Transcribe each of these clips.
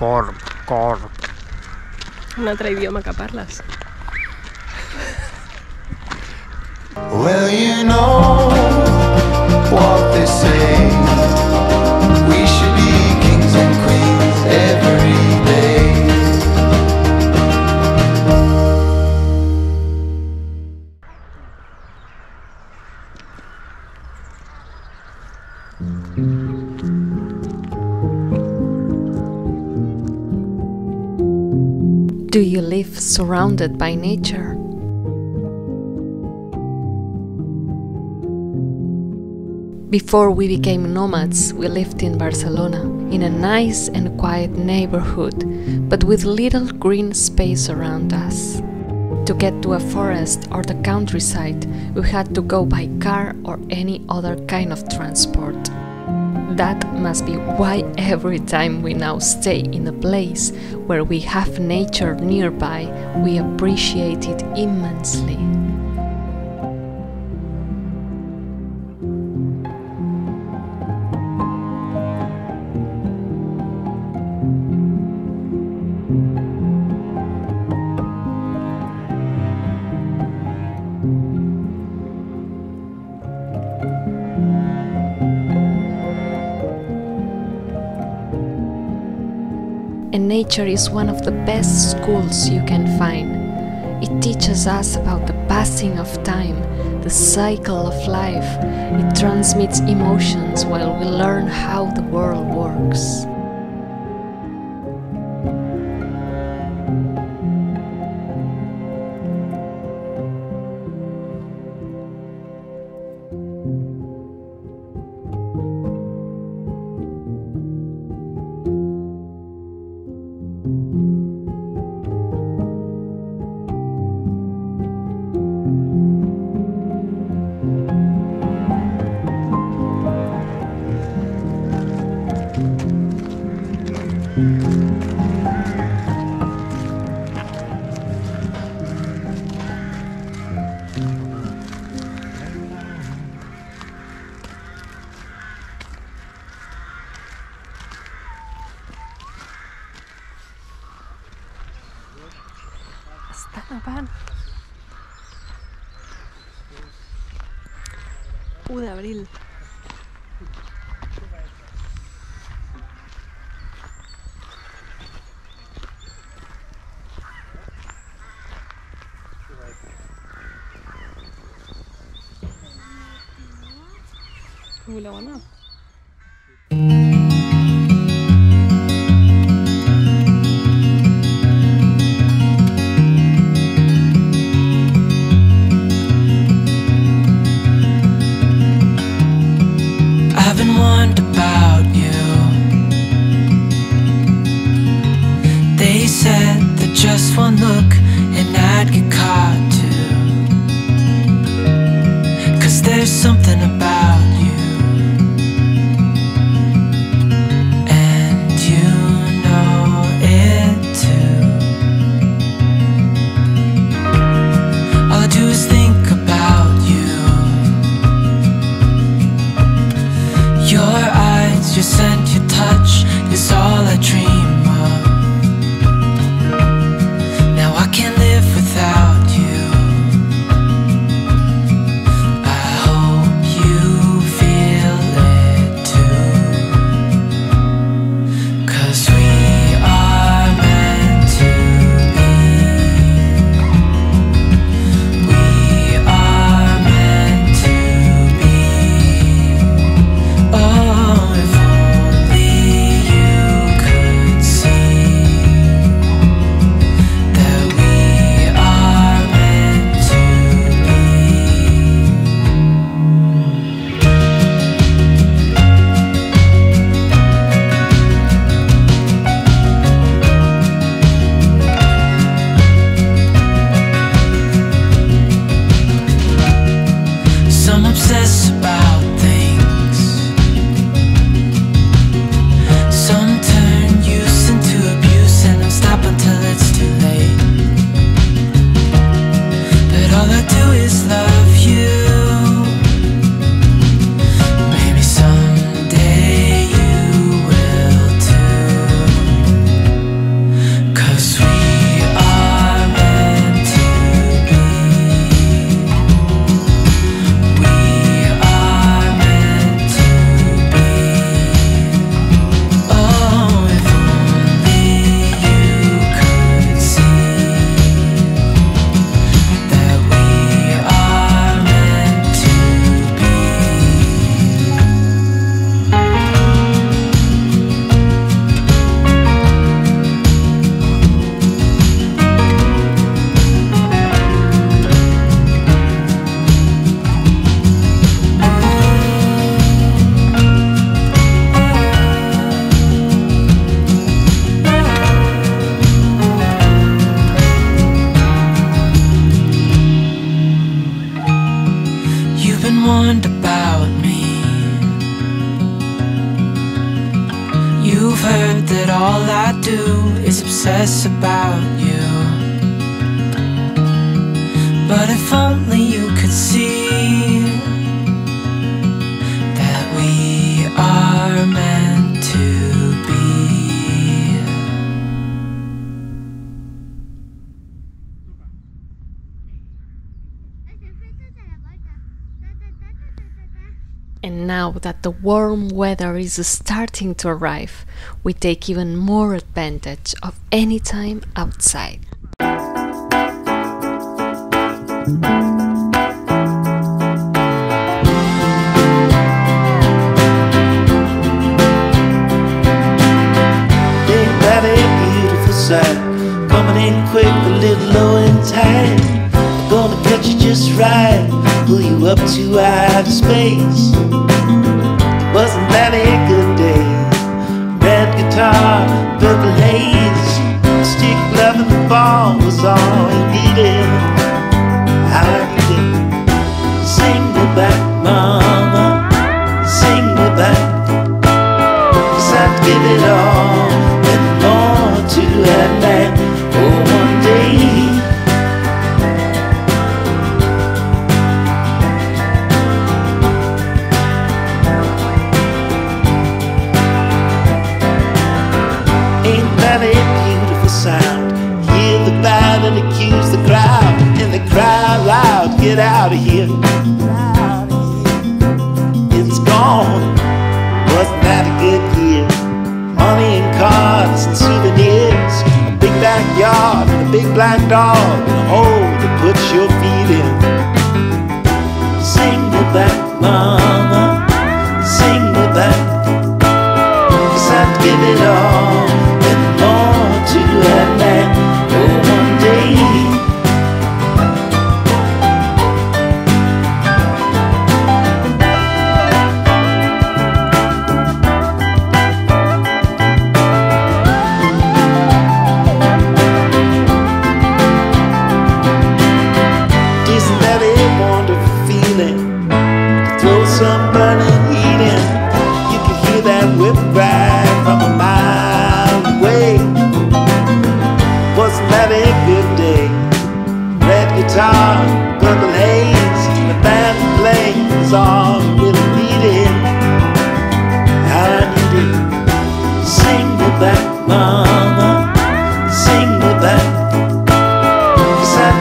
Corp, corp. Un altre idioma que parles. Well, you know what they say. Do you live surrounded by nature? Before we became nomads, we lived in Barcelona, in a nice and quiet neighborhood, but with little green space around us. To get to a forest or the countryside, we had to go by car or any other kind of transport. That must be why every time we now stay in a place where we have nature nearby, we appreciate it immensely. Nature is one of the best schools you can find. It teaches us about the passing of time, the cycle of life. It transmits emotions while we learn how the world works. de abril cool है ना warned about me. You've heard that all I do is obsess about you. But if only you could see that the warm weather is starting to arrive, we take even more advantage of any time outside. Coming in quick, a little low in time. Gonna catch you just right, pull you up to outer space. Wasn't a good day? Red guitar, purple haze, dog, and a hole to put your feet in. Sing me back, mama, sing me back. Cause I'd give it all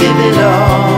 give it all.